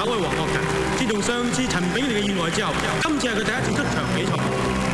打开黄国强自从上次陈炳你嘅意外之后今次系佢第一次出场比赛。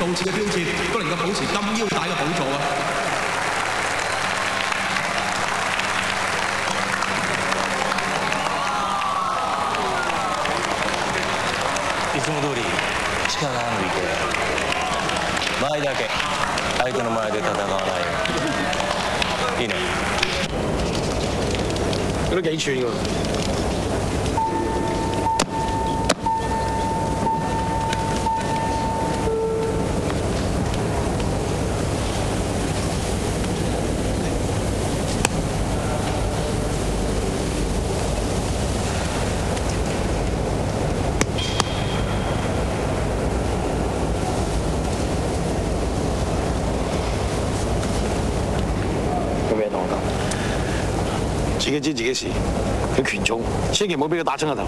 數次嘅挑戰，都能夠保持金腰帶嘅寶座啊！いつも通り力抜いて前だけ相手の前で戦わないようにいいね佢都幾串喎。有 自己知自己事，佢权重，千祈唔好俾佢打亲个头。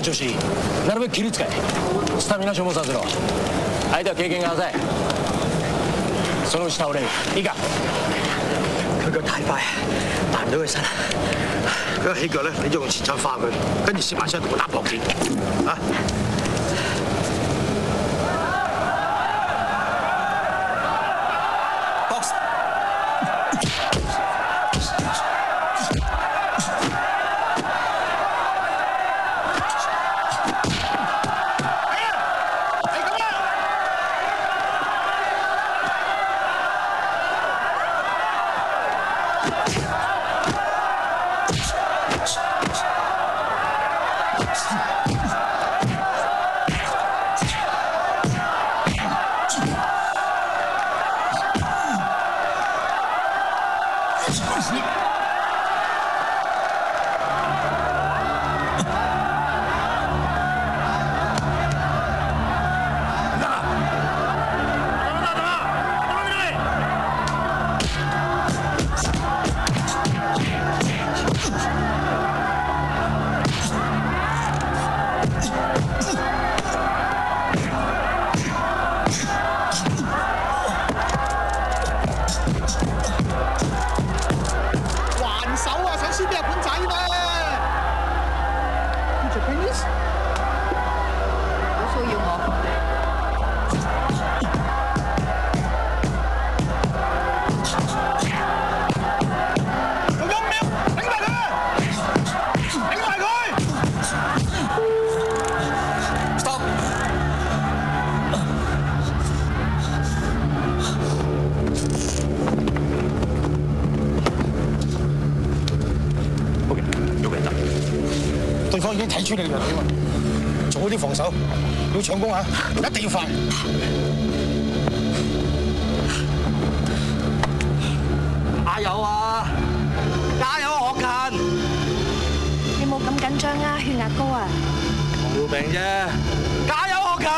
の調子。なるべく切り使え。スタミナ消耗させろ。相手は経験が浅い。そのうち倒れる。いいか佢腳太快，彈唔到佢身。佢一起腳咧，你就用前腳化佢，跟住攝埋身同佢打搏戰。啊！做好啲防守，要搶攻啊！一定要快。加油啊！加油啊，學勤！你冇咁緊張啊，血壓高啊！冇病啫，加油，學勤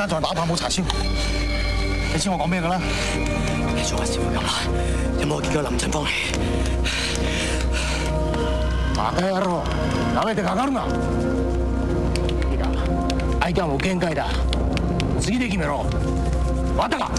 德青山在打炮冇查超，你知我講咩㗎啦？你做乜事會咁啦？有冇見過林振邦？バカ野郎、舐めてかかるな。いいか相手はもう限界だ次で決めろわかったか